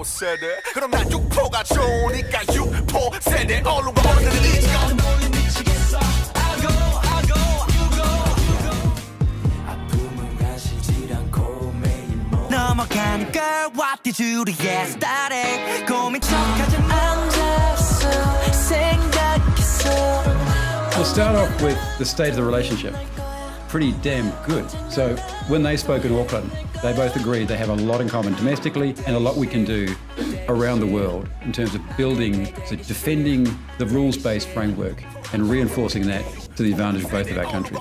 5 세대 그럼 난 6포가 좋으니까 6포 세대 얼룩과 오늘은 이지가 넘어가는 girl what did you do yesterday 고민 척하지 앉았어 생각했어 We'll start off with the state of the relationship. Pretty damn good. So when they spoke in Auckland, they both agreed they have a lot in common domestically and a lot we can do around the world in terms of building, so defending the rules-based framework and reinforcing that to the advantage of both of our countries.